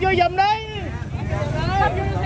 sắp vô giùm đi. Tự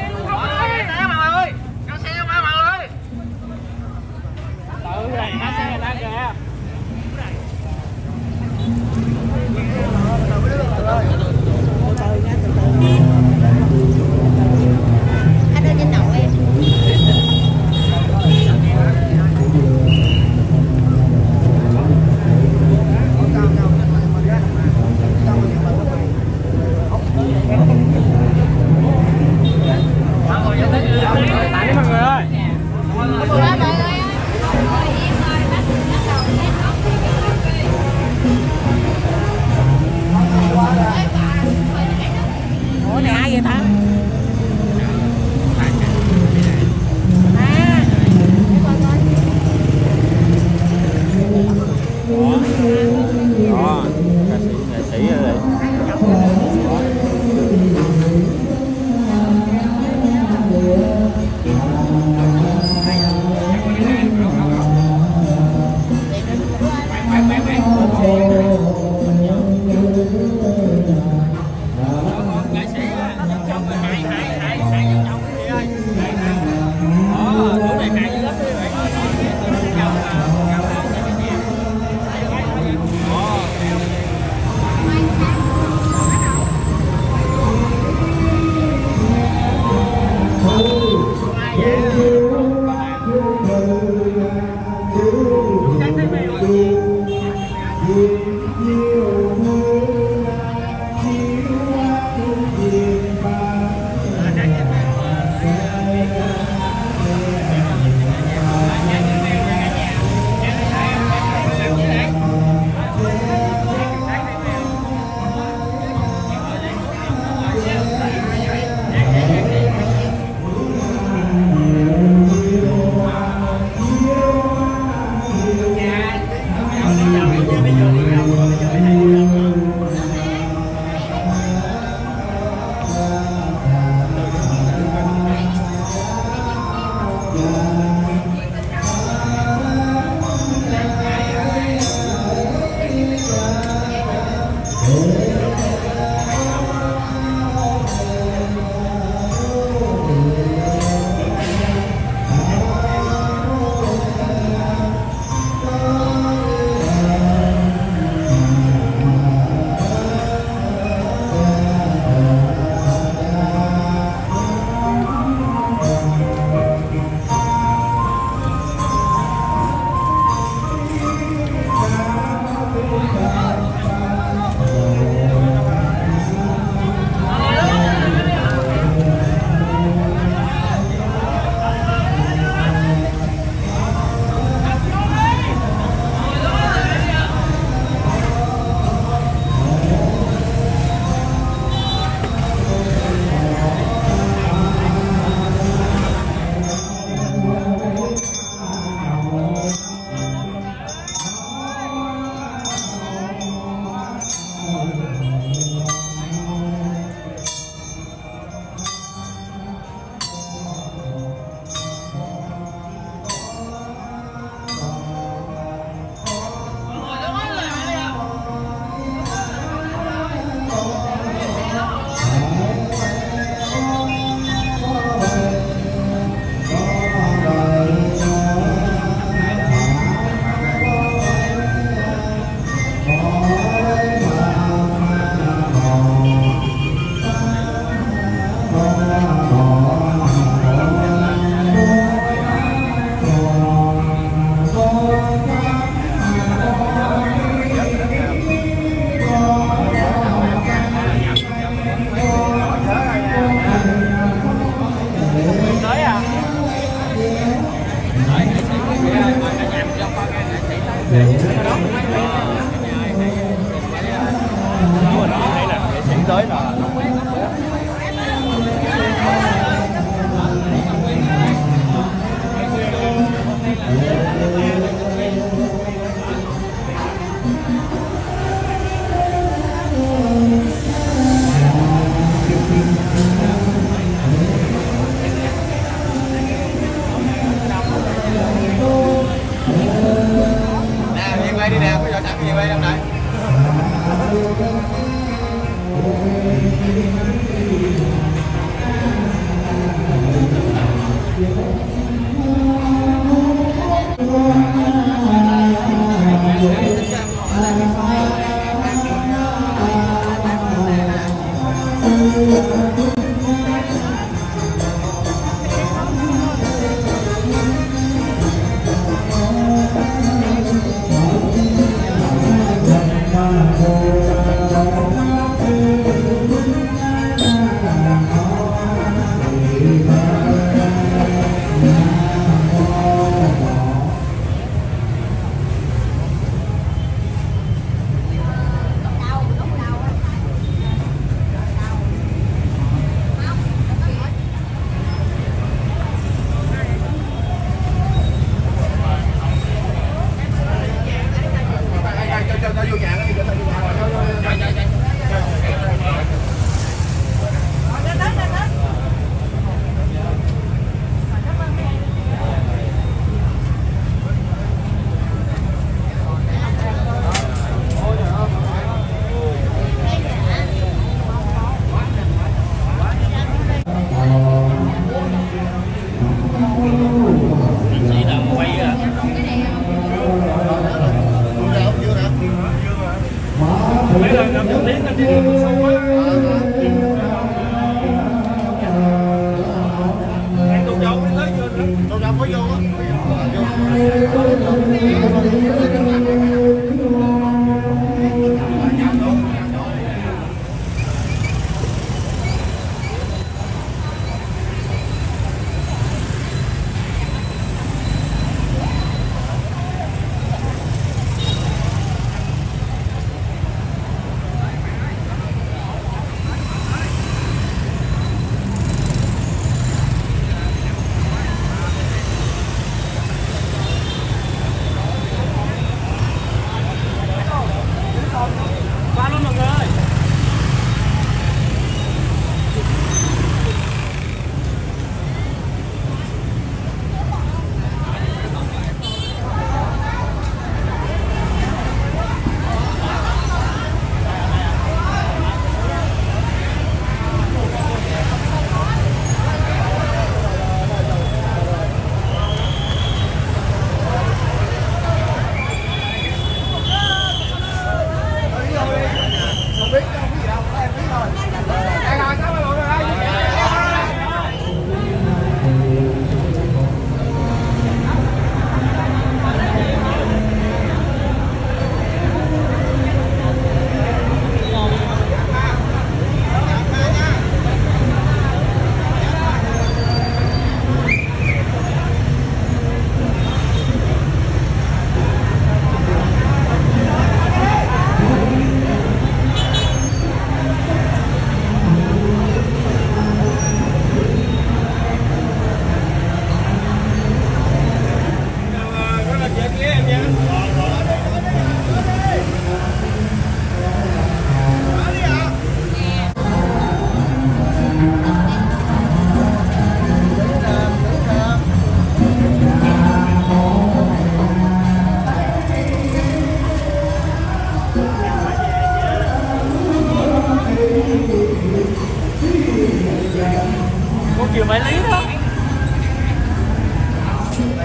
tới là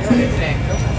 Sì.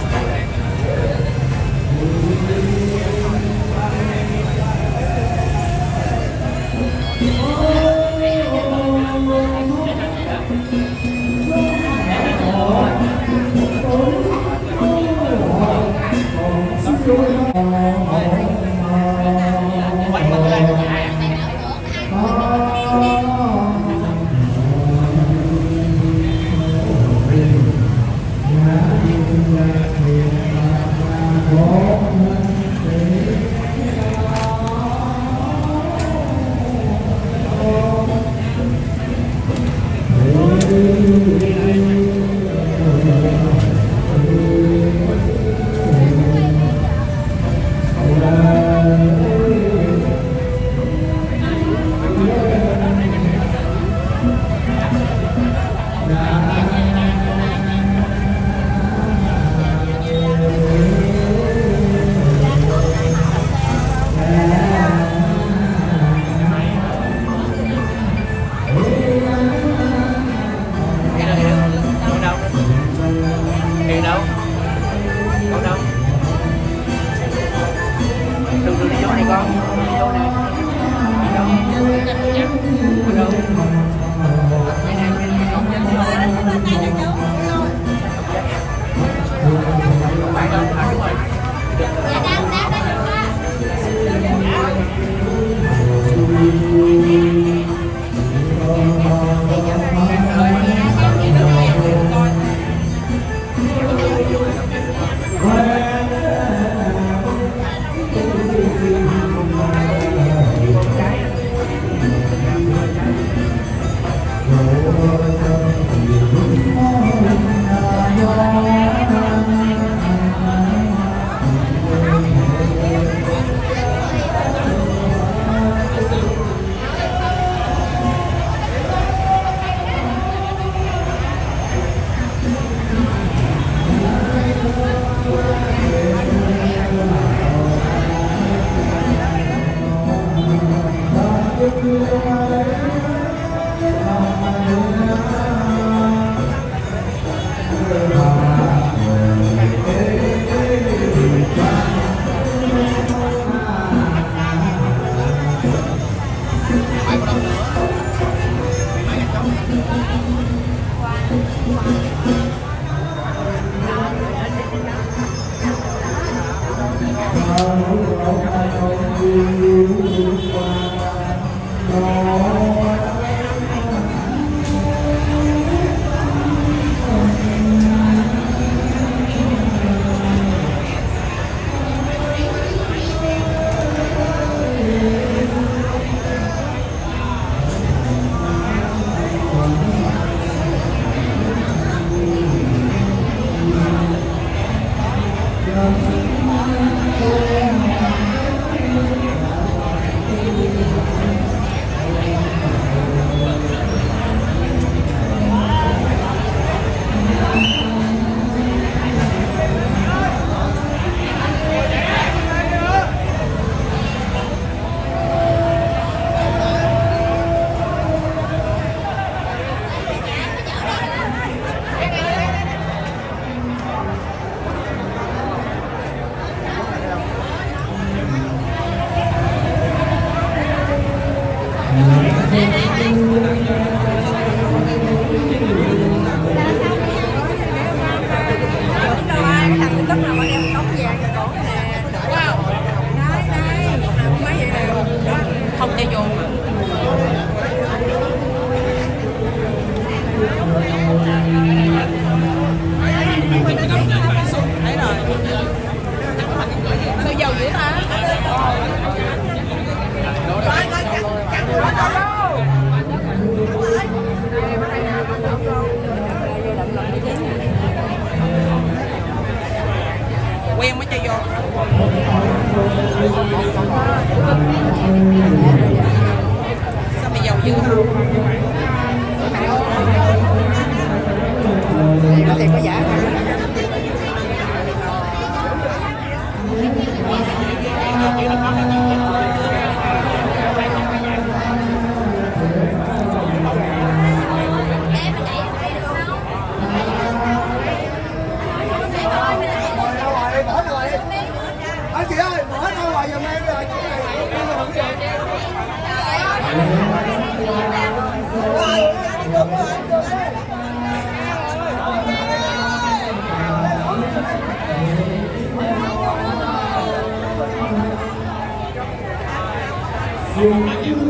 you. Thank you.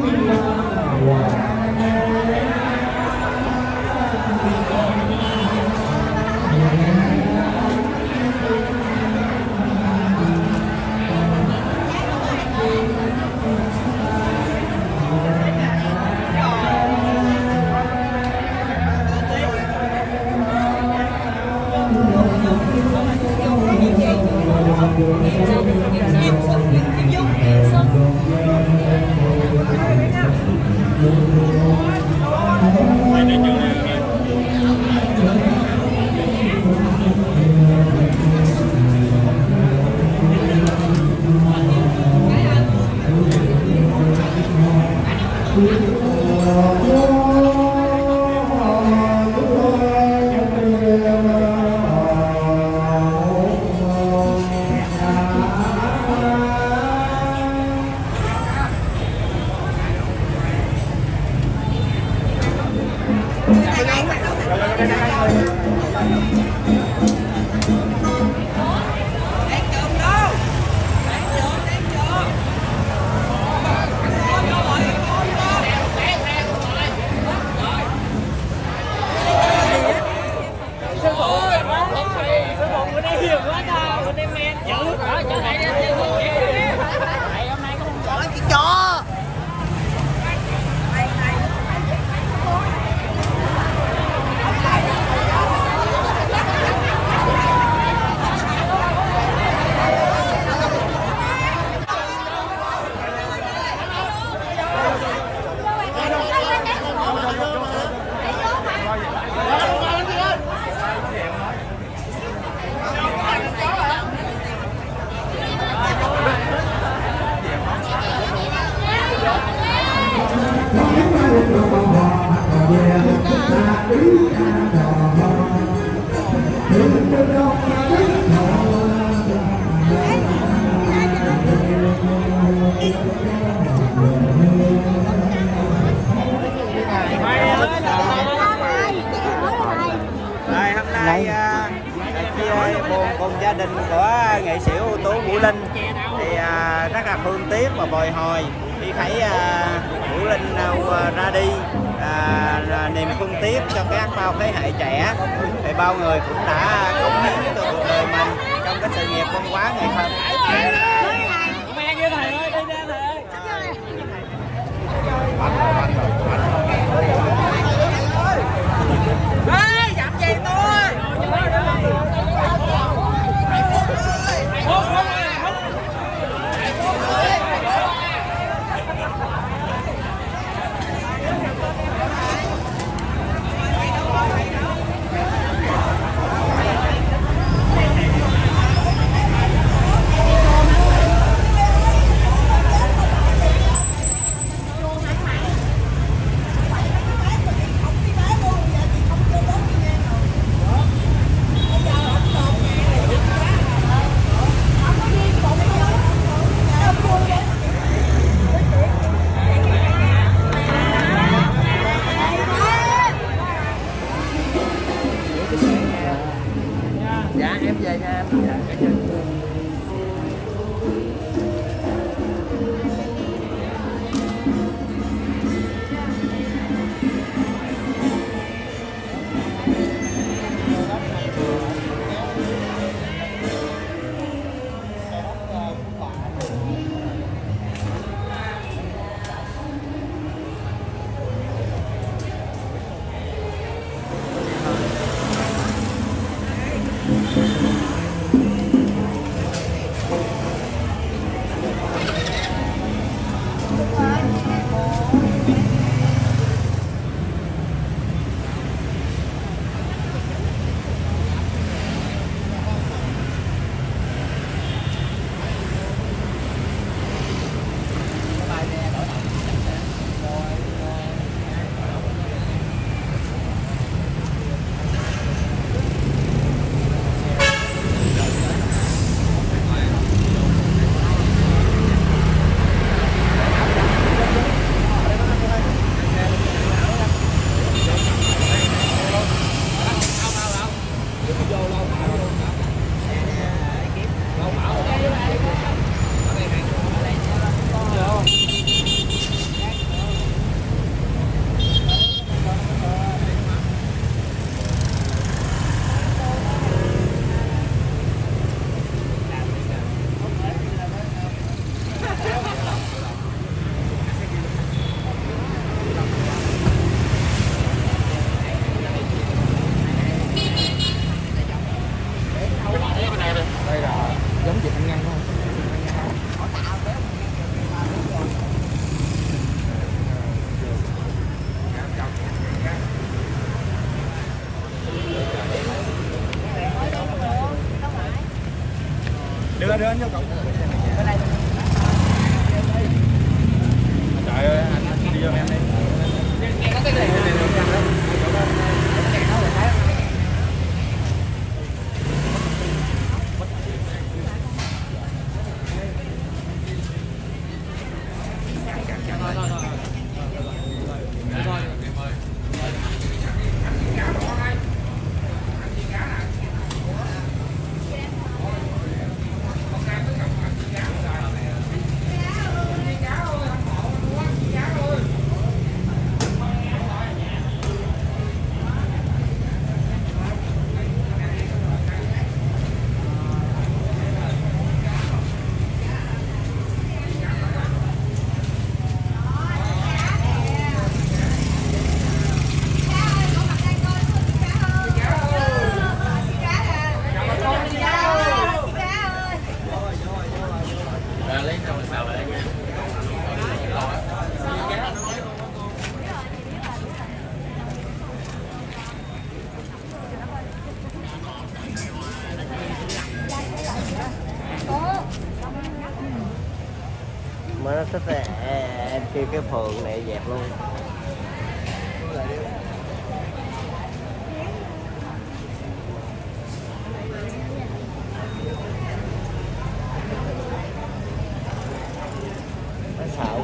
Nay à, chia buồn cùng gia đình của nghệ sĩ ưu tú Vũ Linh thì à, rất là thương tiếc và bồi hồi. Khi thấy à, Vũ Linh à, ra đi là niềm phương tiếp cho các bao thế hệ trẻ. Thì bao người cũng đã cống hiến cho cuộc đời mình trong cái sự nghiệp văn hóa nghệ thuật.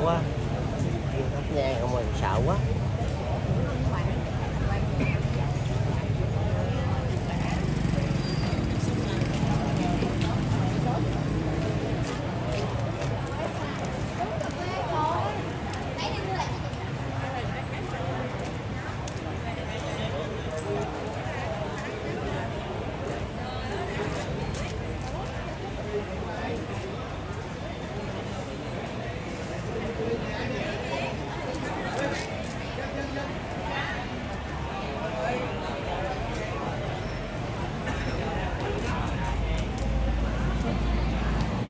quá. Nhang không mình sợ quá.